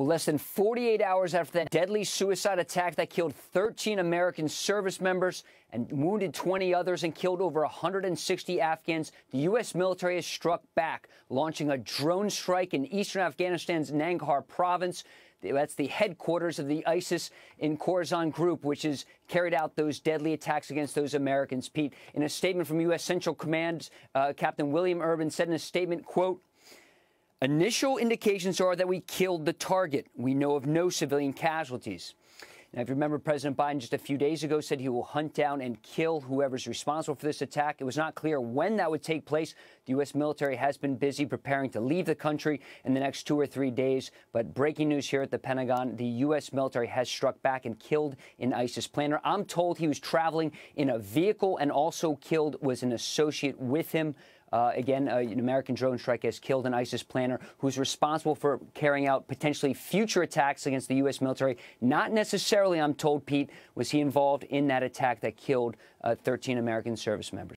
Well, less than 48 hours after that deadly suicide attack that killed 13 American service members and wounded 20 others and killed over 160 Afghans, the U.S. military has struck back, launching a drone strike in eastern Afghanistan's Nangarhar province. That's the headquarters of the ISIS in Khorasan group, which has carried out those deadly attacks against those Americans. Pete, in a statement from U.S. Central Command, uh, Captain William Urban said in a statement, quote, Initial indications are that we killed the target. We know of no civilian casualties. Now, if you remember, President Biden just a few days ago said he will hunt down and kill whoever's responsible for this attack. It was not clear when that would take place. The U.S. military has been busy preparing to leave the country in the next two or three days. But breaking news here at the Pentagon the U.S. military has struck back and killed an ISIS planner. I'm told he was traveling in a vehicle and also killed was an associate with him. Uh, again, uh, an American drone strike has killed an ISIS planner who's responsible for carrying out potentially future attacks against the U.S. military. Not necessarily, I'm told, Pete, was he involved in that attack that killed uh, 13 American service members.